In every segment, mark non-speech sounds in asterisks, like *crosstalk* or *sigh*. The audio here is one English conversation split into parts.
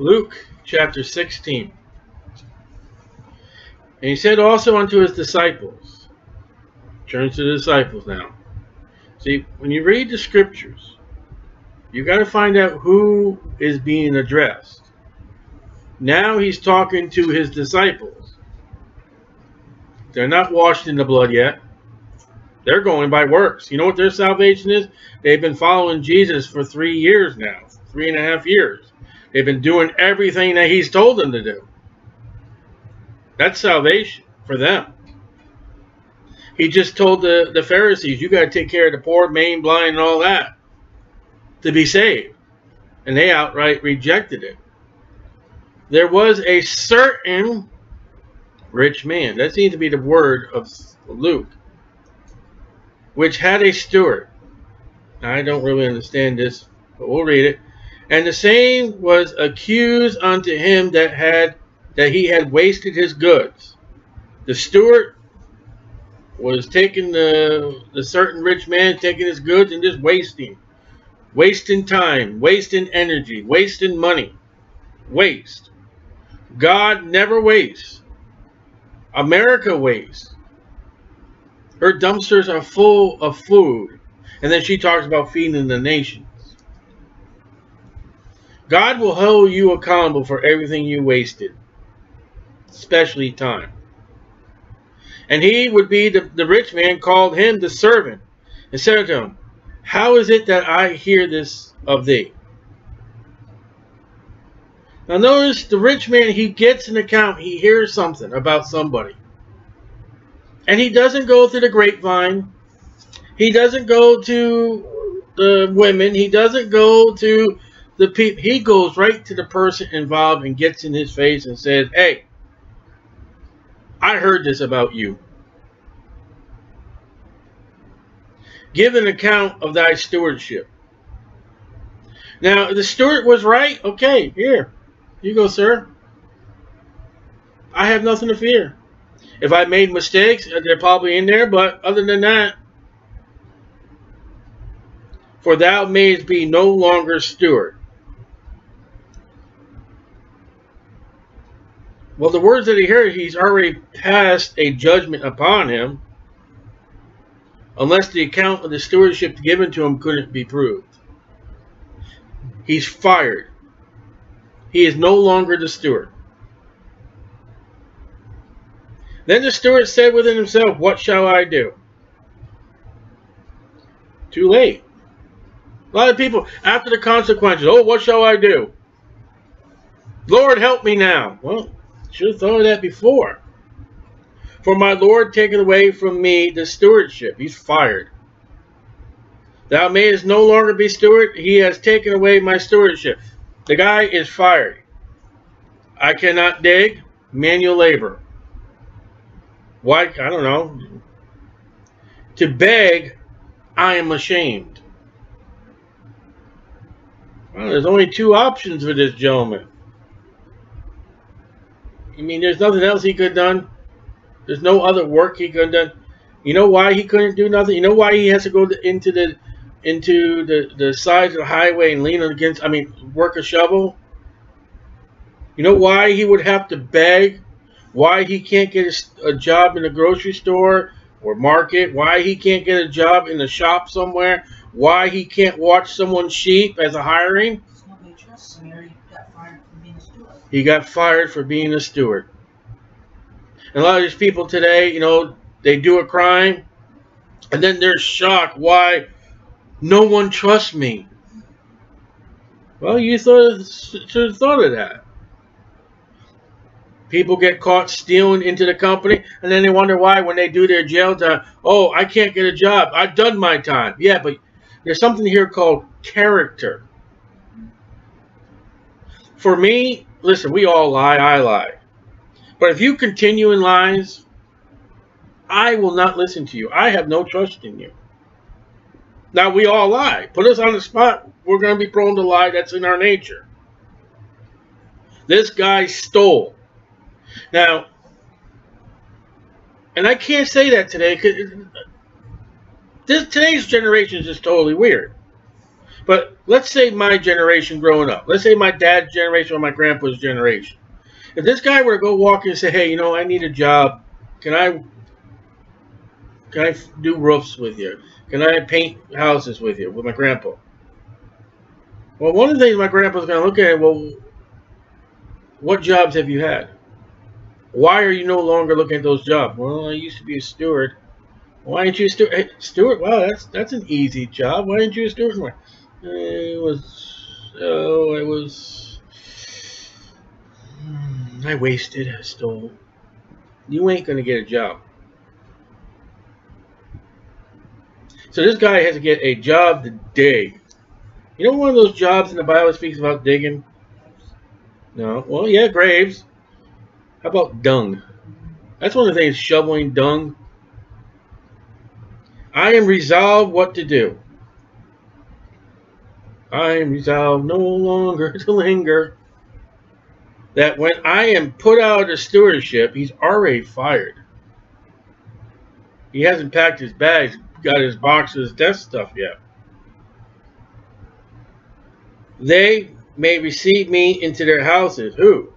Luke chapter 16. And he said also unto his disciples, turns to the disciples now. See, when you read the scriptures, you got to find out who is being addressed. Now he's talking to his disciples. They're not washed in the blood yet. They're going by works. You know what their salvation is? They've been following Jesus for three years now, three and a half years. They've been doing everything that he's told them to do. That's salvation for them. He just told the, the Pharisees, you got to take care of the poor, maimed, blind, and all that to be saved. And they outright rejected it. There was a certain rich man. That seems to be the word of Luke. Which had a steward. I don't really understand this, but we'll read it. And the same was accused unto him that had that he had wasted his goods. The steward was taking the the certain rich man taking his goods and just wasting wasting time wasting energy wasting money. Waste. God never wastes. America wastes. Her dumpsters are full of food. And then she talks about feeding the nations god will hold you accountable for everything you wasted especially time and he would be the, the rich man called him the servant and said to him, How is it that I hear this of thee? Now notice the rich man, he gets an account, he hears something about somebody. And he doesn't go through the grapevine. He doesn't go to the women. He doesn't go to the people. He goes right to the person involved and gets in his face and says, Hey, I heard this about you. Give an account of thy stewardship. Now, the steward was right. Okay, here. You go, sir. I have nothing to fear. If I made mistakes, uh, they're probably in there, but other than that, for thou mayest be no longer steward. Well, the words that he heard, he's already passed a judgment upon him, unless the account of the stewardship given to him couldn't be proved. He's fired. He is no longer the steward. Then the steward said within himself, What shall I do? Too late. A lot of people, after the consequences, oh, what shall I do? Lord, help me now. Well, should have thought of that before. For my Lord taken away from me the stewardship. He's fired. Thou mayest no longer be steward. He has taken away my stewardship. The guy is fired. I cannot dig. Manual labor. Why? I don't know. To beg, I am ashamed. Well, there's only two options for this gentleman. I mean, there's nothing else he could have done. There's no other work he could have done. You know why he couldn't do nothing? You know why he has to go into the into the the sides of the highway and lean against? I mean, work a shovel. You know why he would have to beg? Why he can't get a, a job in a grocery store or market? Why he can't get a job in a shop somewhere? Why he can't watch someone's sheep as a hiring? He got fired for being a steward. And a lot of these people today, you know, they do a crime and then they're shocked why no one trusts me. Well, you should have thought of that. People get caught stealing into the company, and then they wonder why when they do their jail time, oh, I can't get a job. I've done my time. Yeah, but there's something here called character. For me, listen, we all lie, I lie. But if you continue in lies, I will not listen to you. I have no trust in you. Now, we all lie. Put us on the spot, we're going to be prone to lie. That's in our nature. This guy stole. Now, and I can't say that today because this today's generation is just totally weird. But let's say my generation growing up. Let's say my dad's generation or my grandpa's generation. If this guy were to go walk and say, "Hey, you know, I need a job. Can I can I do roofs with you? Can I paint houses with you with my grandpa?" Well, one of the things my grandpa's going to look at, well, what jobs have you had? Why are you no longer looking at those jobs? Well, I used to be a steward. Why aren't you a steward? Hey, steward? Wow, that's that's an easy job. Why aren't you a steward? It was. Oh, it was. Hmm, I wasted. I stole. You ain't gonna get a job. So this guy has to get a job today. You know one of those jobs in the Bible speaks about digging? No. Well, yeah, graves. How about dung? That's one of the things, shoveling dung. I am resolved what to do. I am resolved no longer *laughs* to linger. That when I am put out of stewardship, he's already fired. He hasn't packed his bags, got his boxes, desk stuff yet. They may receive me into their houses. Who?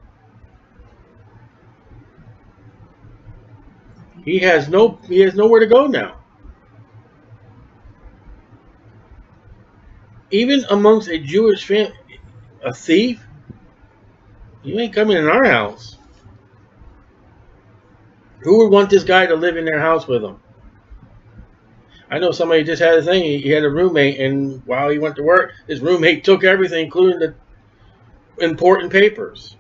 He has no he has nowhere to go now. Even amongst a Jewish family, a thief, you ain't coming in our house. Who would want this guy to live in their house with them? I know somebody just had a thing. He, had a roommate, and while he went to work, his roommate took everything, including the important papers.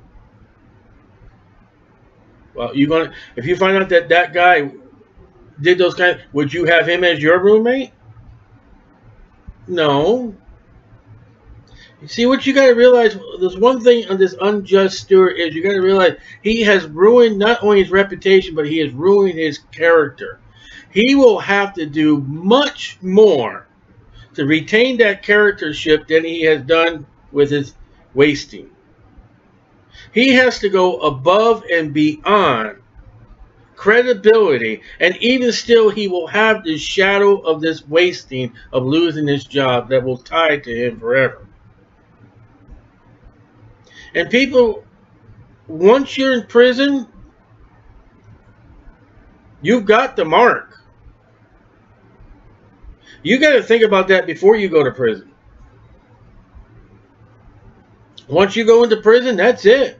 Well, you gonna if you find out that that guy did those kind, would you have him as your roommate? No. See what you got to realize. There's one thing on this unjust steward is you got to realize he has ruined not only his reputation, but he has ruined his character. He will have to do much more to retain that charactership than he has done with his wasting. He has to go above and beyond credibility, and even still, he will have the shadow of this wasting of losing his job that will tie to him forever. And people, once you're in prison, you've got the mark. You got to think about that before you go to prison. Once you go into prison, that's it.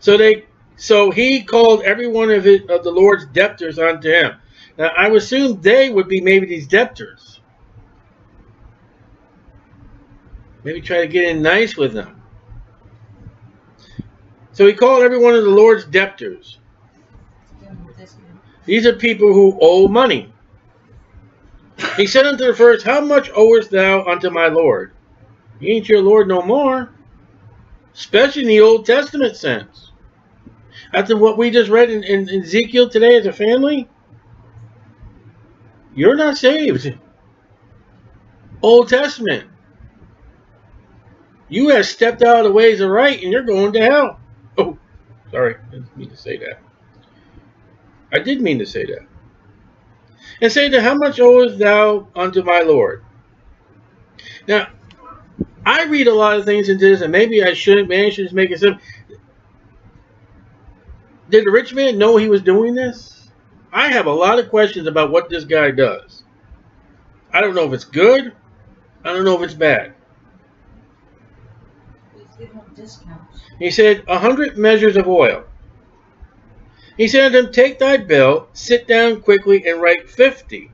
So they, so he called every one of, of the Lord's debtors unto him. Now I would assume they would be maybe these debtors. Maybe try to get in nice with them. So he called every one of the Lord's debtors. These are people who owe money. He said unto the first, How much owest thou unto my Lord? He ain't your Lord no more. Especially in the Old Testament sense. After what we just read in, in, in Ezekiel today as a family, you're not saved. Old Testament. You have stepped out of the ways of right and you're going to hell. Oh, sorry. I didn't mean to say that. I did mean to say that and say to how much owest thou unto my Lord? Now, I read a lot of things into this, and maybe I shouldn't, maybe I should just make it simple. Did the rich man know he was doing this? I have a lot of questions about what this guy does. I don't know if it's good. I don't know if it's bad. He said, a hundred measures of oil. He said to him, Take thy bill, sit down quickly, and write fifty.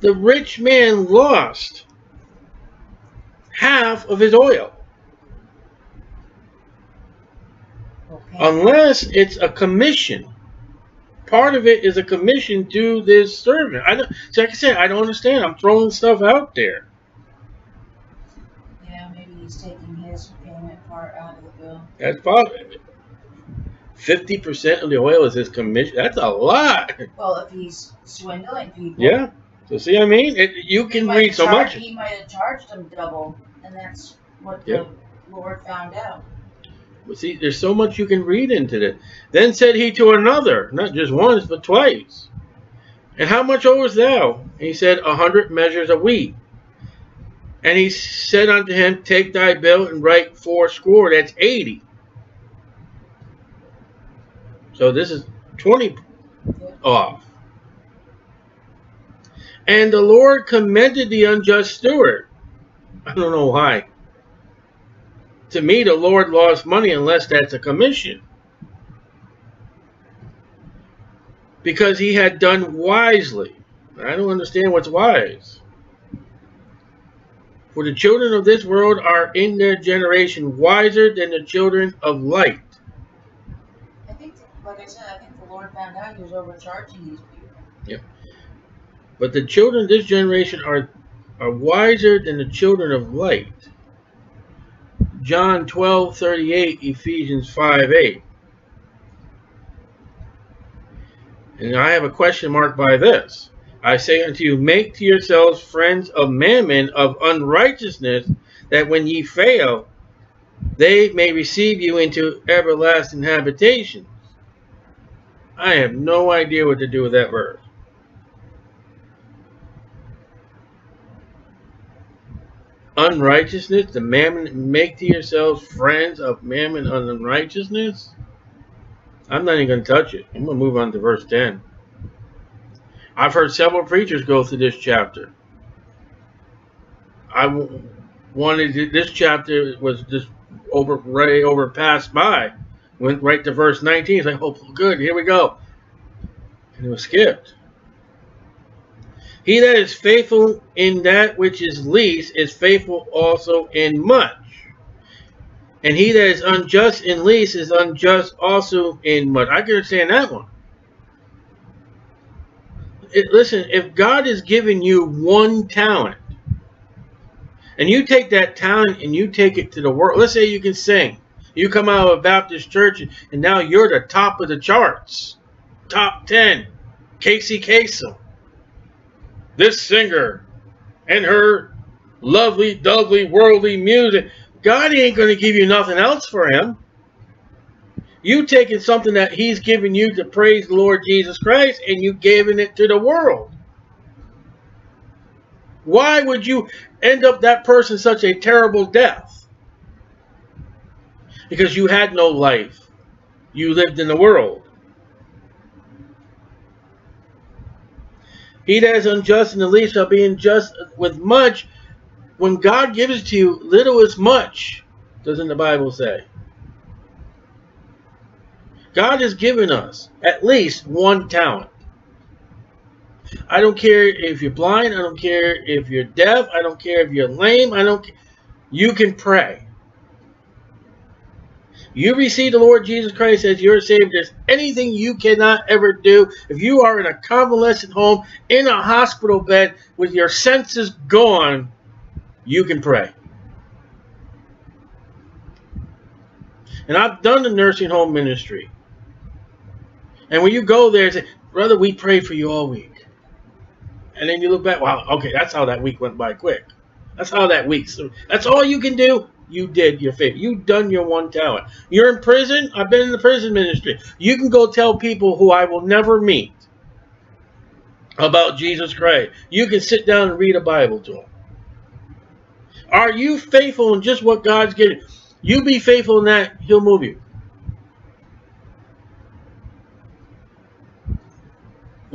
The rich man lost half of his oil. Okay. Unless it's a commission. Part of it is a commission to this servant. I don't, so like I said, I don't understand. I'm throwing stuff out there. He's taking his payment part out of the bill. That's possible. Fifty percent of the oil is his commission. That's a lot. Well, if he's swindling people. Yeah. So see, what I mean, it, you can read so much. He might have charged them double, and that's what the Lord found out. But see, there's so much you can read into it. Then said he to another, not just once, but twice. And how much owest thou? And he said, A hundred measures of wheat. And he said unto him, Take thy bill and write four score. That's eighty. So this is 20 off. And the Lord commended the unjust steward. I don't know why. To me, the Lord lost money unless that's a commission. Because he had done wisely. I don't understand what's wise. For the children of this world are in their generation wiser than the children of light. I think, like I said, I think the Lord found out he was overcharging these people. But the children of this generation are are wiser than the children of light. John 12, 38, Ephesians 5, 8. And I have a question mark by this. I say unto you, make to yourselves friends of mammon of unrighteousness, that when ye fail, they may receive you into everlasting habitations. I have no idea what to do with that verse. Unrighteousness, the mammon, make to yourselves friends of mammon unrighteousness. I'm not even going to touch it. I'm going to move on to verse 10. I've heard several preachers go through this chapter. I wanted to, this chapter was just over right over passed by. Went right to verse 19. It's like, oh, good, here we go. And it was skipped. He that is faithful in that which is least is faithful also in much. And he that is unjust in least is unjust also in much. I can understand that one. It, listen, if God has given you one talent, and you take that talent and you take it to the world, let's say you can sing. You come out of a Baptist church and now you're the top of the charts. Top 10. Casey Kasem this singer and her lovely, dovely, worldly music. God ain't going to give you nothing else for him. You taking something that he's given you to praise the Lord Jesus Christ and you giving it to the world. Why would you end up that person such a terrible death? Because you had no life. You lived in the world. He that is unjust in the least shall be unjust with much. When God gives to you, little is much, doesn't the Bible say? God has given us at least one talent. I don't care if you're blind. I don't care if you're deaf. I don't care if you're lame. I don't. You can pray you receive the Lord Jesus Christ as your Savior, there's anything you cannot ever do. If you are in a convalescent home, in a hospital bed, with your senses gone, you can pray. And I've done the nursing home ministry. And when you go there say, Brother, we prayed for you all week. And then you look back, wow, okay, that's how that week went by quick. That's how that week. So that's all you can do you did your favor. You done your one talent. You're in prison. I've been in the prison ministry. You can go tell people who I will never meet about Jesus Christ. You can sit down and read a Bible to them. Are you faithful in just what God's given? You be faithful in that, He'll move you.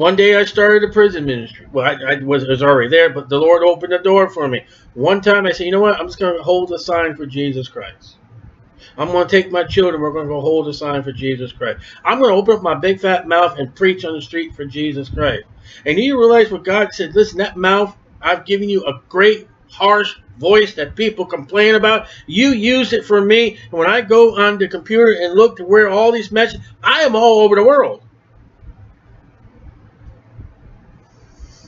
One day I started a prison ministry. Well, I, I was, was, already there, but the Lord opened the door for me. One time I said, you know what? I'm just going to hold a sign for Jesus Christ. I'm going to take my children. We're going to go hold a sign for Jesus Christ. I'm going to open up my big fat mouth and preach on the street for Jesus Christ. And you realize what God said, listen, that mouth, I've given you a great, harsh voice that people complain about. You use it for me. And when I go on the computer and look to where all these messages, I am all over the world.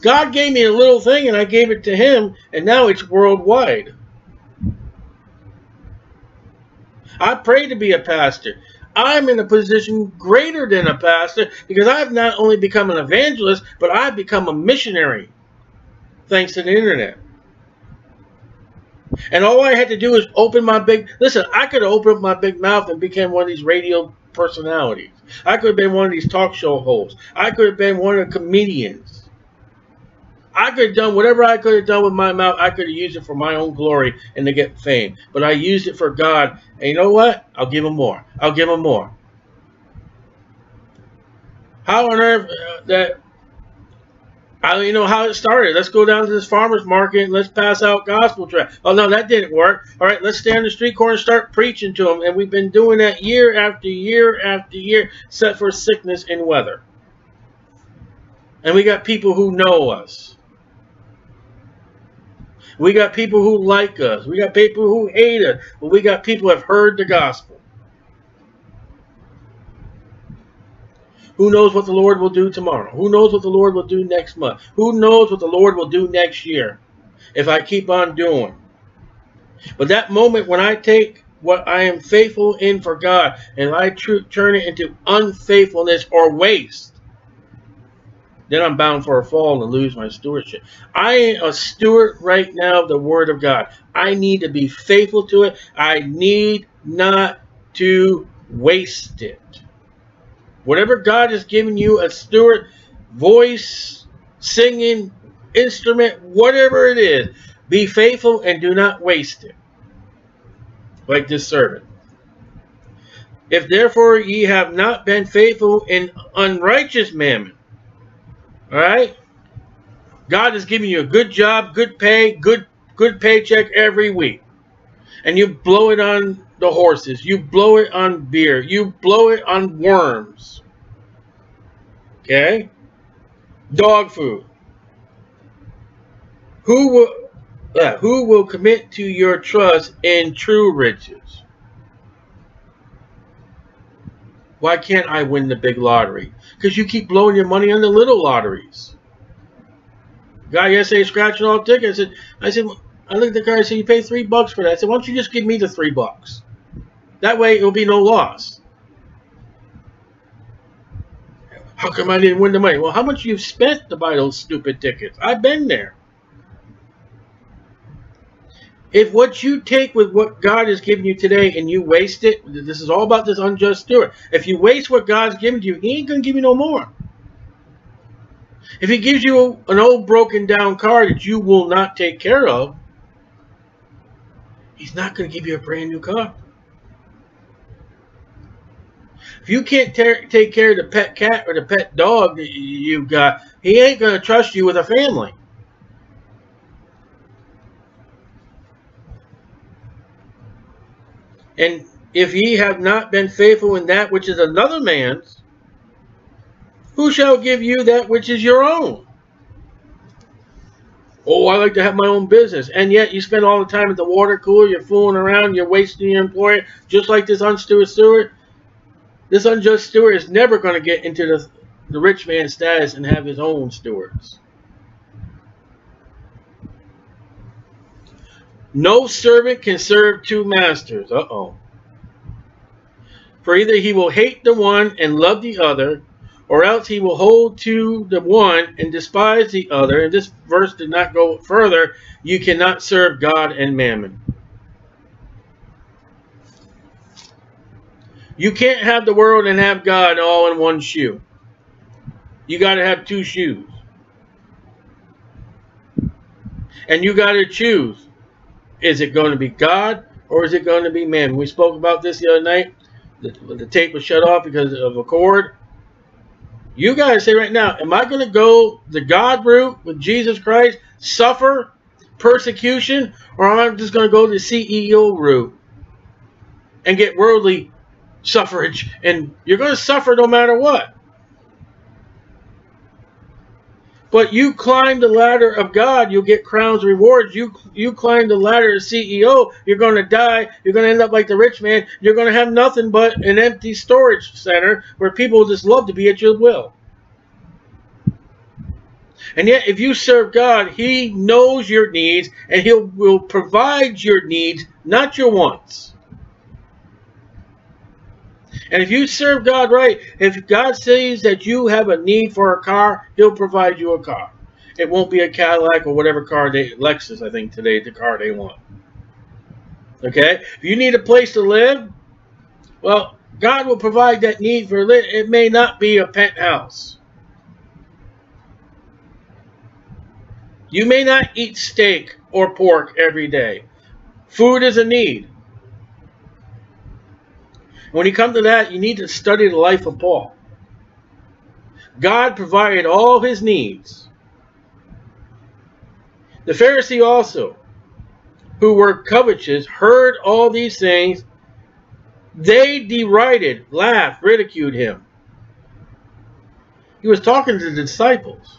God gave me a little thing and I gave it to him, and now it's worldwide. I pray to be a pastor. I'm in a position greater than a pastor because I've not only become an evangelist, but I've become a missionary thanks to the internet. And all I had to do is open my big listen, I could have opened up my big mouth and became one of these radio personalities. I could have been one of these talk show hosts. I could have been one of the comedians. I could have done whatever I could have done with my mouth. I could have used it for my own glory and to get fame. But I used it for God. And you know what? I'll give him more. I'll give him more. How on earth uh, that I don't even know how it started. Let's go down to this farmer's market and let's pass out gospel tracts. Oh, no, that didn't work. All right, let's stand in the street corner and start preaching to them. And we've been doing that year after year after year, except for sickness and weather. And we got people who know us. We got people who like us. We got people who hate us. But we got people who have heard the gospel. Who knows what the Lord will do tomorrow? Who knows what the Lord will do next month? Who knows what the Lord will do next year if I keep on doing? But that moment when I take what I am faithful in for God and I turn it into unfaithfulness or waste, then I'm bound for a fall and lose my stewardship. I am a steward right now of the Word of God. I need to be faithful to it. I need not to waste it. Whatever God has given you, a steward, voice, singing, instrument, whatever it is, be faithful and do not waste it. Like this servant. If therefore ye have not been faithful in unrighteous mammon, all right? God is giving you a good job, good pay, good good paycheck every week. And you blow it on the horses. You blow it on beer. You blow it on worms. Okay? Dog food. Who will uh, who will commit to your trust in true riches? Why can't I win the big lottery? Because you keep blowing your money on the little lotteries. Guy yesterday scratching all tickets. I said, I said, I looked at the guy. I said, you pay three bucks for that. I said, why don't you just give me the three bucks? That way it will be no loss. How come I didn't win the money? Well, how much you've spent to buy those stupid tickets? I've been there. If what you take with what God has given you today and you waste it, this is all about this unjust steward. If you waste what God's given to you, He ain't going to give you no more. If He gives you an old broken down car that you will not take care of, He's not going to give you a brand new car. If you can't take care of the pet cat or the pet dog that you've got, he ain't going to trust you with a family. And if ye have not been faithful in that which is another man's, who shall give you that which is your own? Oh, I like to have my own business. And yet you spend all the time at the water cooler, you're fooling around, you're wasting your employer, just like this unsteward steward. This unjust steward is never going to get into the, the rich man's status and have his own stewards. No servant can serve two masters. Uh-oh. For either he will hate the one and love the other, or else he will hold to the one and despise the other. And this verse did not go further. You cannot serve God and mammon. You can't have the world and have God all in one shoe. You got to have two shoes. And you got to choose. Is it going to be God or is it going to be man? We spoke about this the other night. The, the tape was shut off because of a cord. You guys say right now, am I going to go the God route with Jesus Christ, suffer persecution, or am I just going to go the CEO route and get worldly suffrage, and you're going to suffer no matter what. But you climb the ladder of God, you'll get crowns, rewards. You you climb the ladder of CEO, you're going to die. You're going to end up like the rich man. You're going to have nothing but an empty storage center where people just love to be at your will. And yet, if you serve God, He knows your needs and He will provide your needs, not your wants. And if you serve God right, if God says that you have a need for a car, he'll provide you a car. It won't be a Cadillac or whatever car they, Lexus, I think today, the car they want. Okay? If you need a place to live, well, God will provide that need for live. It may not be a penthouse. You may not eat steak or pork every day. Food is a need. When you come to that, you need to study the life of Paul. God provided all his needs. The Pharisee also, who were covetous, heard all these things. They derided, laughed, ridiculed him. He was talking to the disciples.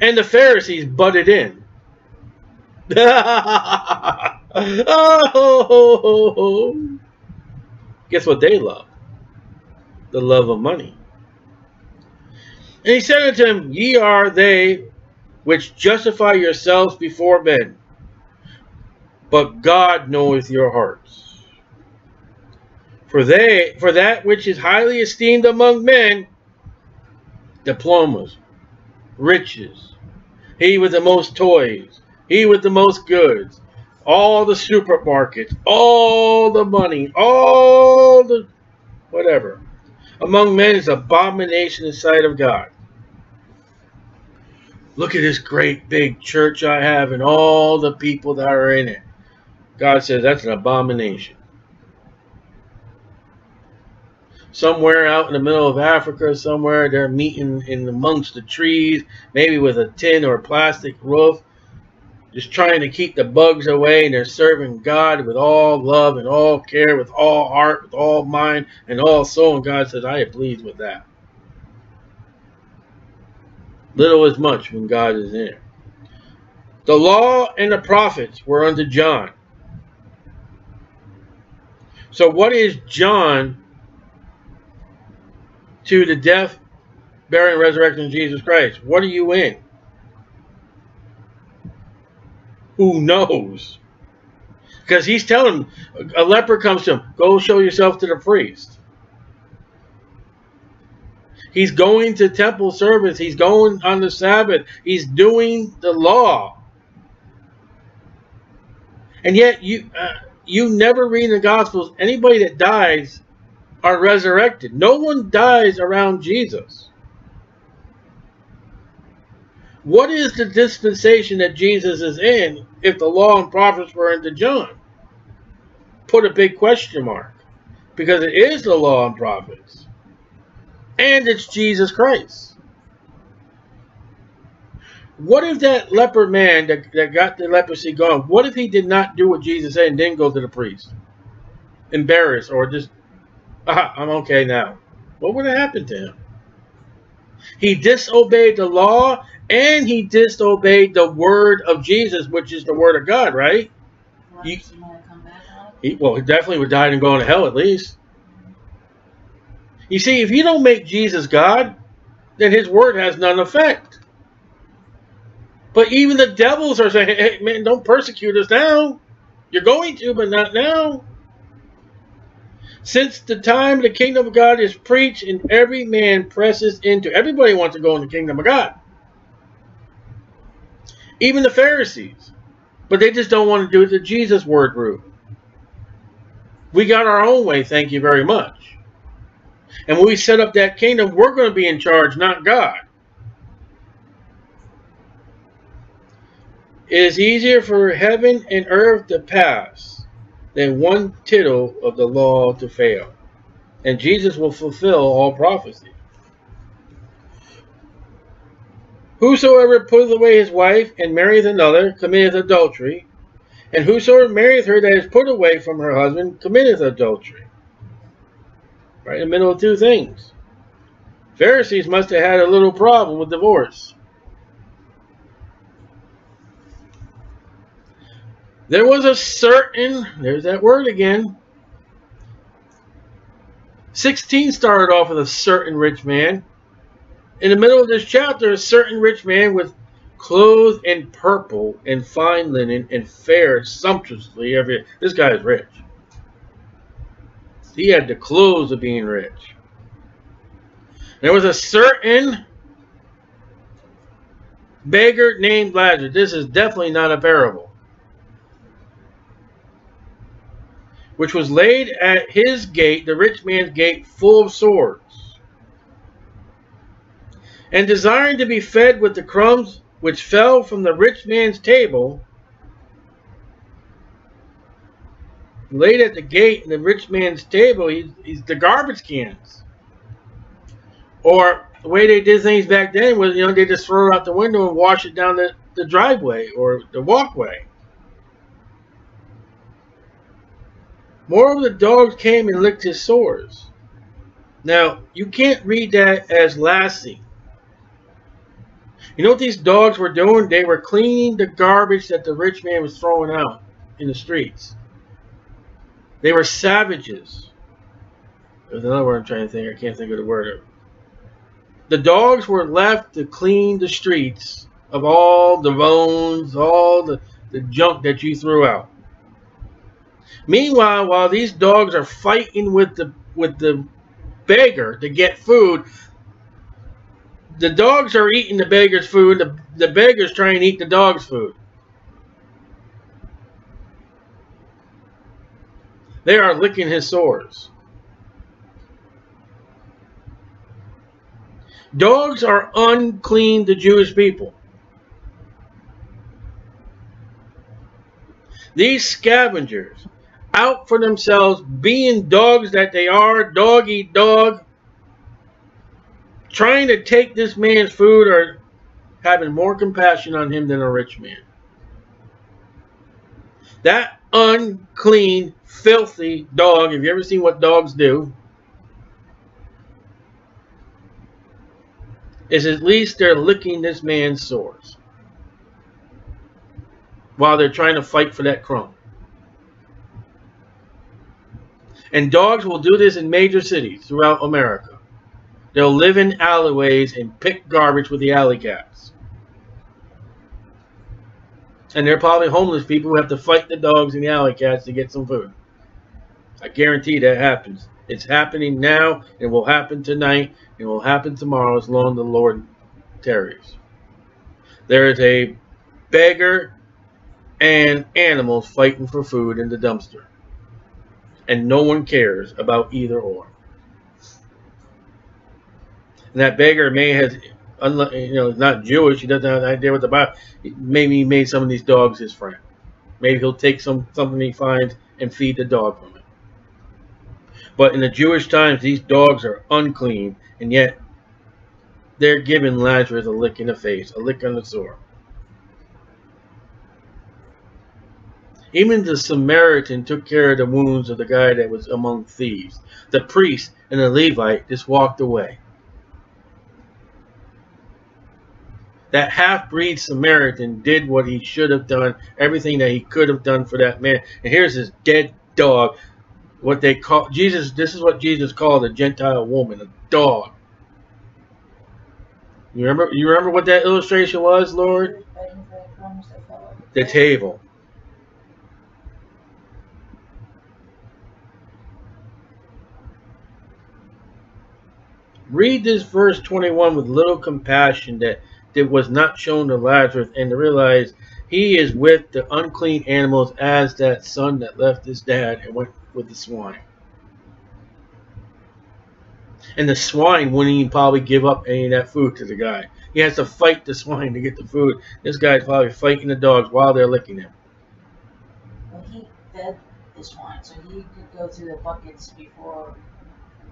And the Pharisees butted in. *laughs* oh, guess what they love? The love of money. And he said unto them, Ye are they which justify yourselves before men, but God knoweth your hearts. For they, for that which is highly esteemed among men, diplomas, riches, he with the most toys, he with the most goods, all the supermarkets, all the money, all the whatever. Among men is abomination in sight of God. Look at this great big church I have and all the people that are in it. God says that's an abomination. Somewhere out in the middle of Africa, somewhere they're meeting in amongst the trees, maybe with a tin or plastic roof, just trying to keep the bugs away, and they're serving God with all love and all care, with all heart, with all mind, and all soul. And God says, I am pleased with that. Little is much when God is in it. The law and the prophets were unto John. So what is John to the death, burial, and resurrection of Jesus Christ? What are you in? Who knows? Because he's telling a leper comes to him, go show yourself to the priest. He's going to temple service. He's going on the Sabbath. He's doing the law. And yet you uh, you never read in the Gospels anybody that dies are resurrected. No one dies around Jesus. What is the dispensation that Jesus is in if the law and prophets were into John? Put a big question mark. Because it is the law and prophets. And it's Jesus Christ. What if that leper man that, that got the leprosy gone, what if he did not do what Jesus said and didn't go to the priest? Embarrassed or just, ah, I'm okay now. What would have happened to him? He disobeyed the law and he disobeyed the word of Jesus, which is the word of God, right? You, he, well, he definitely would die and go to hell at least. You see, if you don't make Jesus God, then his word has none effect. But even the devils are saying, hey, man, don't persecute us now. You're going to, but not now. Since the time the kingdom of God is preached and every man presses into, everybody wants to go in the kingdom of God. Even the Pharisees. But they just don't want to do the Jesus word route. We got our own way, thank you very much. And when we set up that kingdom, we're going to be in charge, not God. It is easier for heaven and earth to pass than one tittle of the law to fail. And Jesus will fulfill all prophecy. Whosoever putteth away his wife and marrieth another committeth adultery, and whosoever marrieth her that is put away from her husband committeth adultery. Right in the middle of two things. Pharisees must have had a little problem with divorce. There was a certain, there's that word again. 16 started off with a certain rich man. In the middle of this chapter, a certain rich man was clothed in purple and fine linen and fared sumptuously every this guy is rich. He had the clothes of being rich. There was a certain beggar named Lazarus. This is definitely not a parable. Which was laid at his gate, the rich man's gate, full of swords and desiring to be fed with the crumbs which fell from the rich man's table, laid at the gate in the rich man's table, he's, he's the garbage cans. Or the way they did things back then was, you know, they just throw it out the window and wash it down the, the driveway or the walkway. More of the dogs came and licked his sores. Now, you can't read that as lasting. You know what these dogs were doing? They were cleaning the garbage that the rich man was throwing out in the streets. They were savages. There's another word I'm trying to think. I can't think of the word. The dogs were left to clean the streets of all the bones, all the, the junk that you threw out. Meanwhile, while these dogs are fighting with the with the beggar to get food, the dogs are eating the beggar's food. The, the beggar's trying to eat the dog's food. They are licking his sores. Dogs are unclean to Jewish people. These scavengers, out for themselves, being dogs that they are, dog eat dog, trying to take this man's food or having more compassion on him than a rich man. That unclean, filthy dog, have you ever seen what dogs do? Is at least they're licking this man's sores while they're trying to fight for that crumb. And dogs will do this in major cities throughout America. They'll live in alleyways and pick garbage with the alley cats. And they're probably homeless people who have to fight the dogs and the alley cats to get some food. I guarantee that happens. It's happening now. It will happen tonight. It will happen tomorrow as long as the Lord tarries. There is a beggar and animals fighting for food in the dumpster. And no one cares about either or. And that beggar may have, you know, not Jewish. He doesn't have an idea what the Bible. Maybe he made some of these dogs his friend. Maybe he'll take some something he finds and feed the dog from it. But in the Jewish times, these dogs are unclean, and yet they're giving Lazarus a lick in the face, a lick on the sore. Even the Samaritan took care of the wounds of the guy that was among thieves. The priest and the Levite just walked away. That half-breed Samaritan did what he should have done, everything that he could have done for that man. And here's his dead dog, what they call Jesus. This is what Jesus called a Gentile woman, a dog. You remember? You remember what that illustration was, Lord? The table. Read this verse 21 with little compassion that, that was not shown to Lazarus and to realize he is with the unclean animals as that son that left his dad and went with the swine. And the swine wouldn't even probably give up any of that food to the guy. He has to fight the swine to get the food. This guy's probably fighting the dogs while they're licking him. Well, he fed the swine, so he could go through the buckets before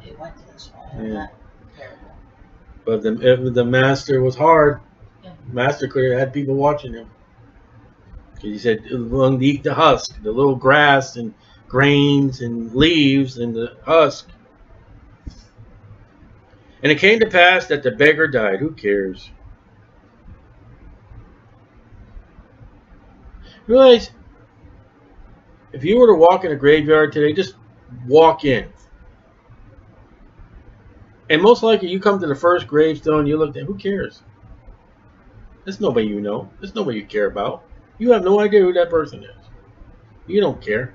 it went to the swine. Yeah. But the, the master was hard. Master could have had people watching him. He said, "Willing to eat the husk, the little grass and grains and leaves and the husk." And it came to pass that the beggar died. Who cares? Realize, if you were to walk in a graveyard today, just walk in. And most likely you come to the first gravestone, you look at who cares? There's nobody you know. There's nobody you care about. You have no idea who that person is. You don't care.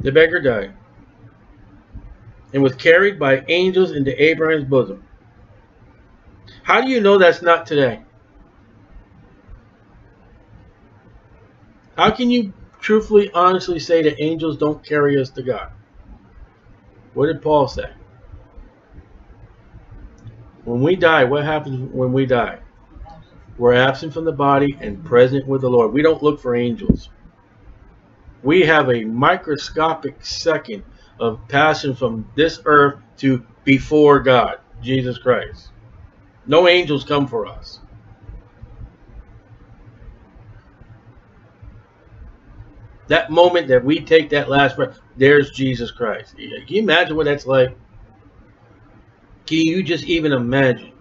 The beggar died and was carried by angels into Abraham's bosom. How do you know that's not today? How can you truthfully, honestly say that angels don't carry us to God? What did Paul say? When we die, what happens when we die? We're absent from the body and present with the Lord. We don't look for angels. We have a microscopic second of passing from this earth to before God, Jesus Christ. No angels come for us. That moment that we take that last breath, there's Jesus Christ. Can you imagine what that's like? Can you just even imagine?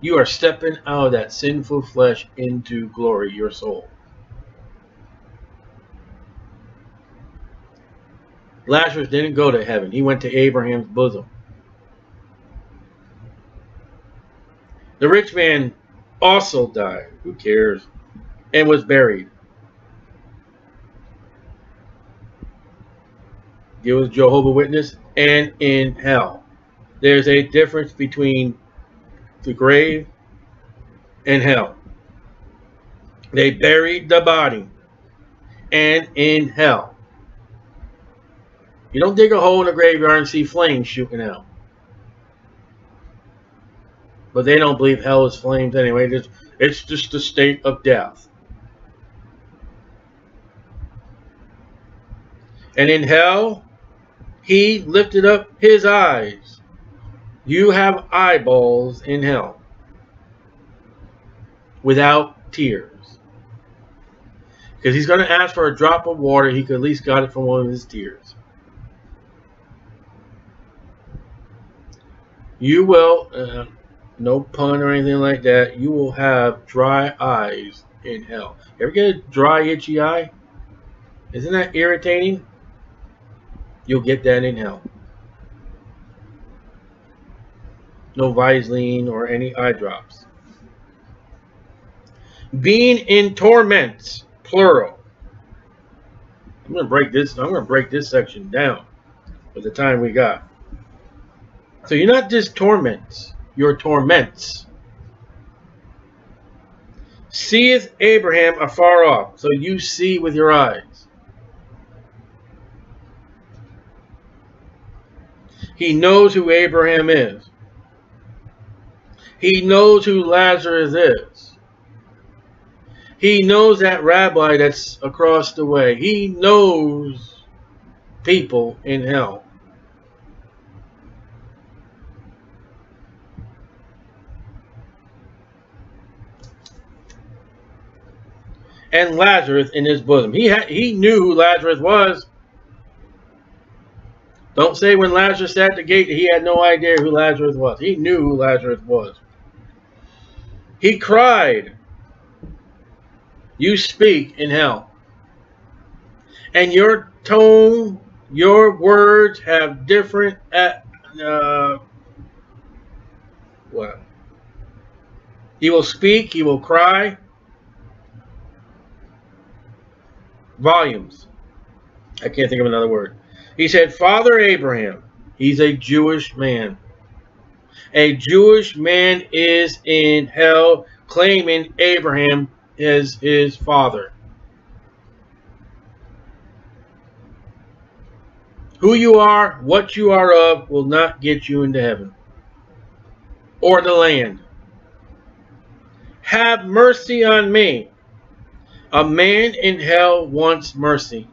You are stepping out of that sinful flesh into glory, your soul. Lazarus didn't go to heaven. He went to Abraham's bosom. The rich man also died. Who cares? And was buried. He was Jehovah Witness and in hell. There's a difference between the grave and hell. They buried the body and in hell. You don't dig a hole in a graveyard and see flames shooting out. But they don't believe hell is flames anyway. It's, it's just the state of death. And in hell, he lifted up his eyes. You have eyeballs in hell without tears. Because he's going to ask for a drop of water. He could at least got it from one of his tears. You will, uh, no pun or anything like that, you will have dry eyes in hell. Ever get a dry, itchy eye? Isn't that irritating? You'll get that in hell. No Vaseline or any eye drops. Being in torments, plural. I'm gonna break this. I'm gonna break this section down for the time we got. So you're not just torments, you're torments. Seeth Abraham afar off, so you see with your eyes. He knows who Abraham is. He knows who Lazarus is. He knows that rabbi that's across the way. He knows people in hell. And Lazarus in his bosom. He he knew who Lazarus was. Don't say when Lazarus sat at the gate that he had no idea who Lazarus was. He knew who Lazarus was. He cried, You speak in hell. And your tone, your words have different, uh, what? He will speak, he will cry. Volumes. I can't think of another word. He said, Father Abraham, he's a Jewish man. A Jewish man is in hell claiming Abraham is his father. Who you are, what you are of, will not get you into heaven or the land. Have mercy on me. A man in hell wants mercy.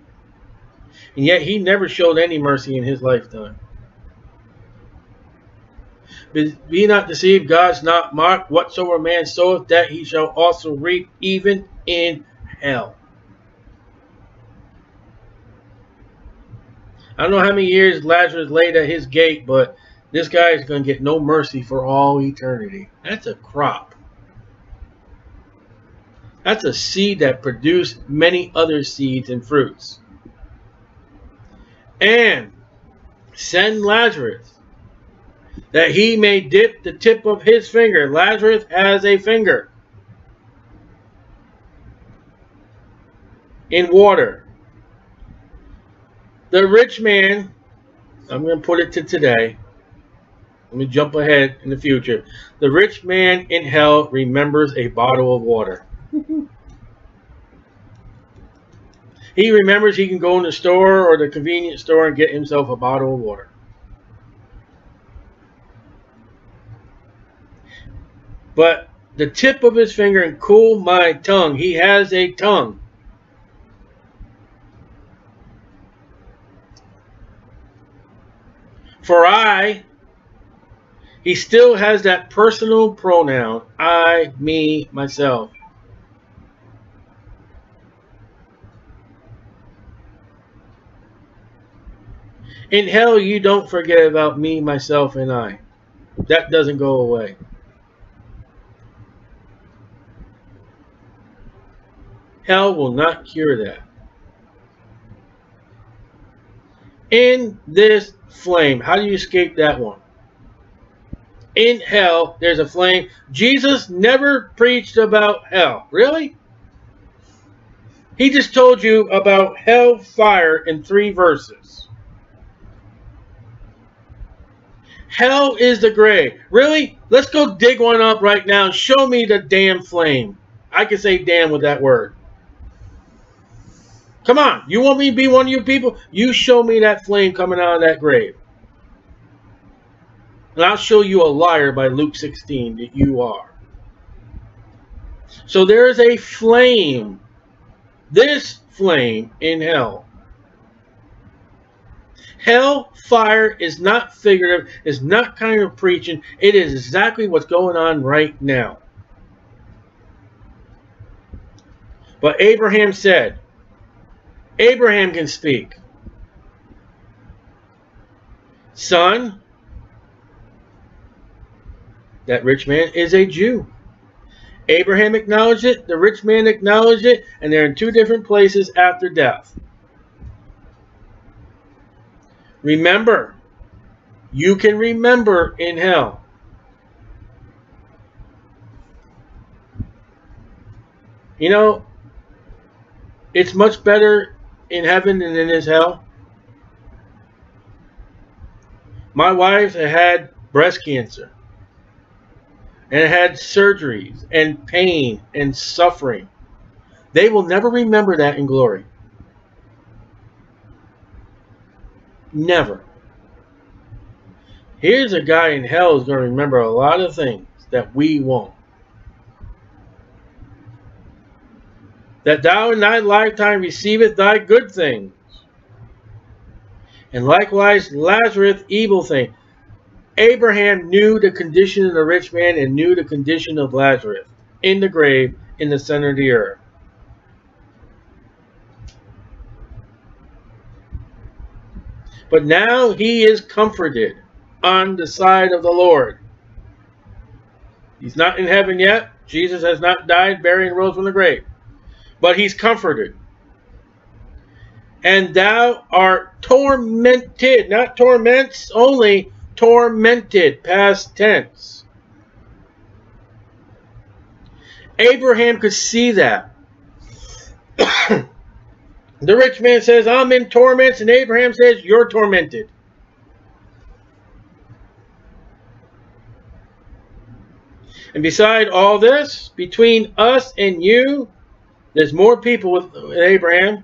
And yet he never showed any mercy in his lifetime. Be not deceived, God's not mocked. Whatsoever man soweth, that he shall also reap, even in hell. I don't know how many years Lazarus laid at his gate, but this guy is going to get no mercy for all eternity. That's a crop. That's a seed that produced many other seeds and fruits and send Lazarus that he may dip the tip of his finger. Lazarus has a finger in water. The rich man, I'm going to put it to today. Let me jump ahead in the future. The rich man in hell remembers a bottle of water. *laughs* He remembers he can go in the store or the convenience store and get himself a bottle of water. But the tip of his finger and cool my tongue. He has a tongue. For I, he still has that personal pronoun, I, me, myself. In hell, you don't forget about me, myself, and I. That doesn't go away. Hell will not cure that. In this flame, how do you escape that one? In hell, there's a flame. Jesus never preached about hell. Really? He just told you about hell fire in three verses. Hell is the grave. Really? Let's go dig one up right now show me the damn flame. I can say damn with that word. Come on. You want me to be one of you people? You show me that flame coming out of that grave. And I'll show you a liar by Luke 16 that you are. So there is a flame. This flame in hell Hell fire is not figurative, is not kind of preaching. It is exactly what's going on right now. But Abraham said, Abraham can speak. Son, that rich man is a Jew. Abraham acknowledged it, the rich man acknowledged it, and they're in two different places after death. Remember, you can remember in hell. You know, it's much better in heaven than in this hell. My wife had breast cancer and had surgeries and pain and suffering. They will never remember that in glory. Never. Here's a guy in hell who's going to remember a lot of things that we won't. That thou in thy lifetime receiveth thy good things. And likewise Lazarus evil thing. Abraham knew the condition of the rich man and knew the condition of Lazarus in the grave in the center of the earth. But now he is comforted on the side of the Lord. He's not in heaven yet. Jesus has not died, buried, and rose from the grave. But he's comforted. And thou art tormented, not torments only, tormented, past tense. Abraham could see that. *clears throat* The rich man says, I'm in torments, and Abraham says, You're tormented. And beside all this, between us and you, there's more people with Abraham.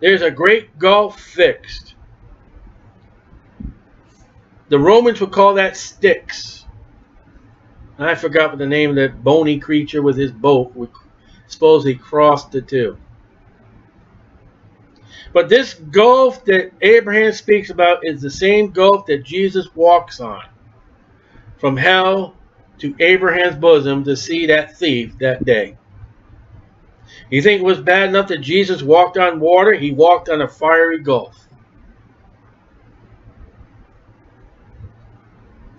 There's a great gulf fixed. The Romans would call that Styx. I forgot what the name of that bony creature with his boat would supposedly crossed the two. But this gulf that Abraham speaks about is the same gulf that Jesus walks on from hell to Abraham's bosom to see that thief that day. You think it was bad enough that Jesus walked on water? He walked on a fiery gulf.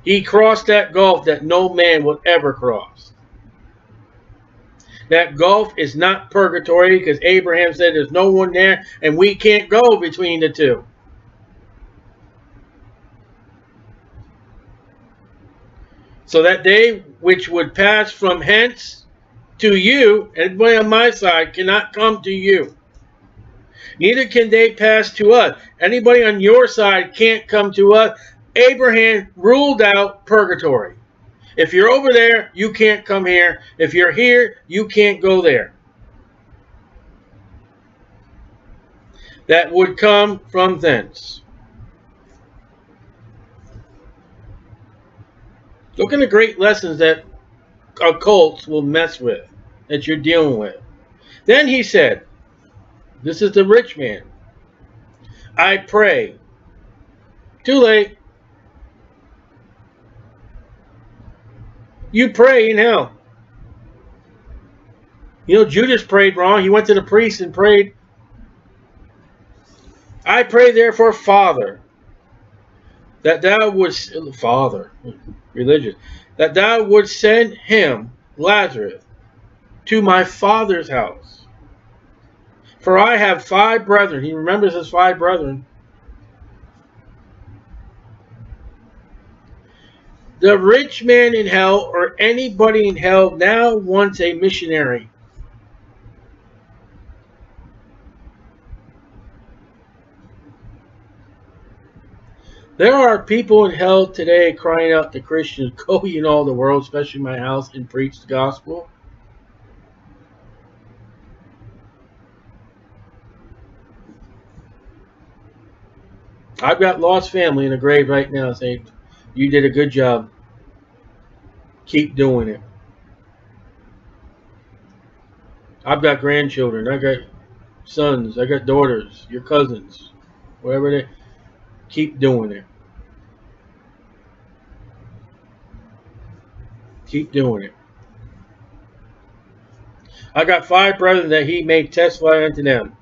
He crossed that gulf that no man will ever cross. That gulf is not purgatory because Abraham said there's no one there and we can't go between the two. So that day which would pass from hence to you, everybody on my side cannot come to you. Neither can they pass to us. Anybody on your side can't come to us. Abraham ruled out purgatory. If you're over there, you can't come here. If you're here, you can't go there. That would come from thence. Look at the great lessons that occults will mess with, that you're dealing with. Then he said, This is the rich man. I pray. Too late. You pray in hell. You know, Judas prayed wrong. He went to the priest and prayed, I pray therefore, Father, that thou wouldst, Father, religious, that thou would send him, Lazarus, to my father's house. For I have five brethren. He remembers his five brethren. The rich man in hell, or anybody in hell, now wants a missionary. There are people in hell today crying out to Christians, *laughs* go ye in all the world, especially my house, and preach the gospel. I've got lost family in the grave right now saying, you did a good job. Keep doing it. I've got grandchildren. I got sons. I got daughters. Your cousins. Whatever they keep doing it. Keep doing it. I got five brethren that he may testify unto them.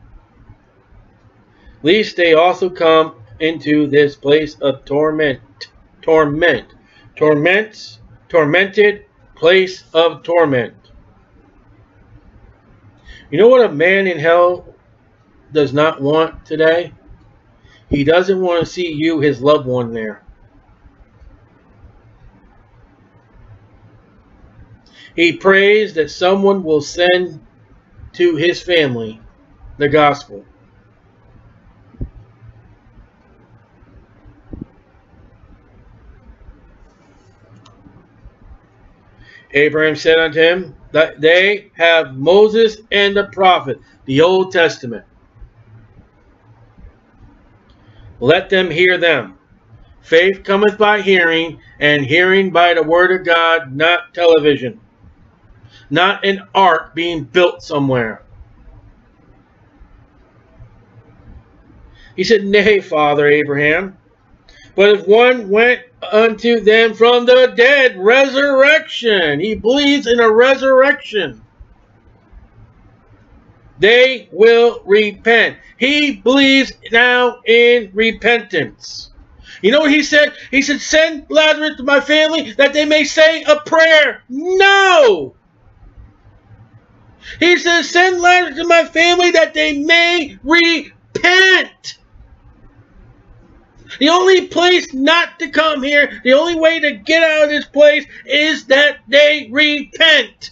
Least they also come into this place of torment. Torment. Torments. Tormented place of torment. You know what a man in hell does not want today? He doesn't want to see you, his loved one, there. He prays that someone will send to his family the gospel. Abraham said unto him, that they have Moses and the prophet, the Old Testament. Let them hear them. Faith cometh by hearing, and hearing by the word of God, not television. Not an ark being built somewhere. He said, Nay, Father Abraham, but if one went unto them from the dead, resurrection. He believes in a resurrection. They will repent. He believes now in repentance. You know what he said? He said, send Lazarus to my family that they may say a prayer. No! He says, send Lazarus to my family that they may repent. The only place not to come here, the only way to get out of this place is that they repent.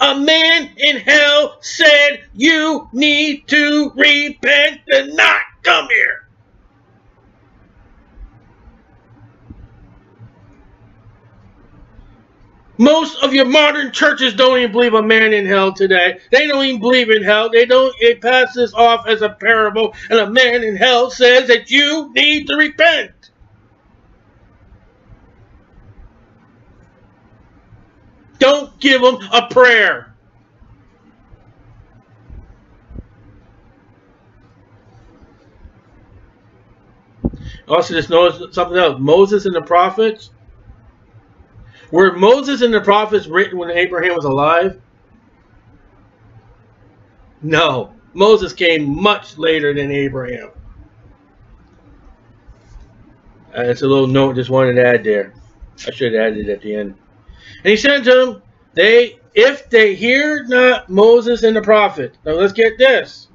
A man in hell said you need to repent and not come here. Most of your modern churches don't even believe a man in hell today. They don't even believe in hell. They don't it pass this off as a parable, and a man in hell says that you need to repent. Don't give them a prayer. Also, just notice something else. Moses and the prophets were Moses and the prophets written when Abraham was alive? No. Moses came much later than Abraham. Uh, that's a little note just wanted to add there. I should have added it at the end. And he said to them, they, if they hear not Moses and the prophet. Now let's get this.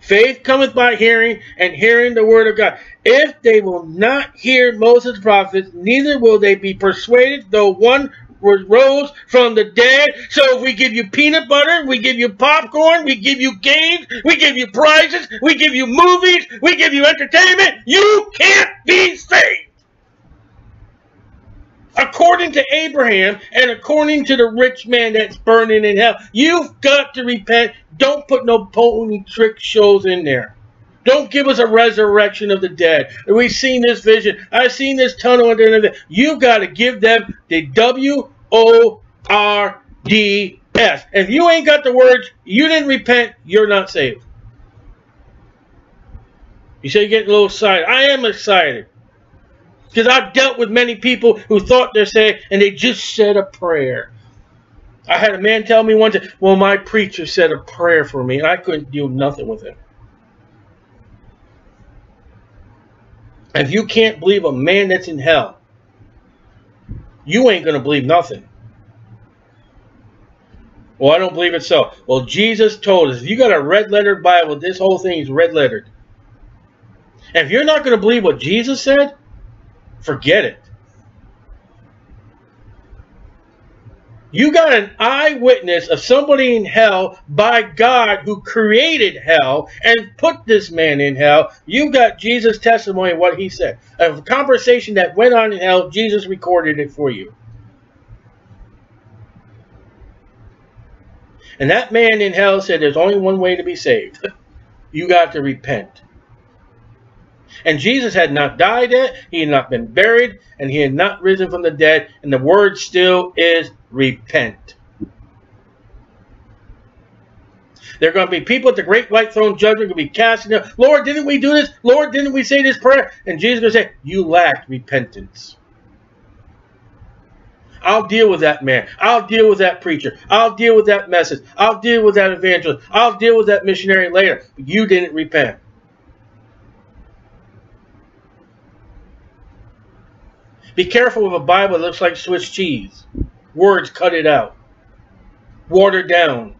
Faith cometh by hearing, and hearing the word of God. If they will not hear Moses' prophets, neither will they be persuaded, though one rose from the dead. So if we give you peanut butter, we give you popcorn, we give you games, we give you prizes, we give you movies, we give you entertainment, you can't be saved according to Abraham and according to the rich man that's burning in hell. You've got to repent. Don't put no pony trick shows in there. Don't give us a resurrection of the dead. We've seen this vision. I've seen this tunnel at the. You've got to give them the W O R D S. If you ain't got the words, you didn't repent, you're not saved. You say you're getting a little excited. I am excited. Because I've dealt with many people who thought they're saved and they just said a prayer. I had a man tell me one time, well, my preacher said a prayer for me, and I couldn't do nothing with it. If you can't believe a man that's in hell, you ain't going to believe nothing. Well, I don't believe it so. Well, Jesus told us, if you got a red lettered Bible, this whole thing is red lettered. And if you're not going to believe what Jesus said, forget it. You got an eyewitness of somebody in hell by God who created hell and put this man in hell. You got Jesus' testimony of what he said. A conversation that went on in hell, Jesus recorded it for you. And that man in hell said there's only one way to be saved. you got to repent. And Jesus had not died yet, he had not been buried, and he had not risen from the dead, and the word still is repent. There are going to be people at the great white throne judgment going to be casting them. Lord, didn't we do this? Lord, didn't we say this prayer? And Jesus is going to say, You lacked repentance. I'll deal with that man. I'll deal with that preacher. I'll deal with that message. I'll deal with that evangelist. I'll deal with that missionary later. But you didn't repent. Be careful of a Bible that looks like Swiss cheese. Words cut it out. Watered down.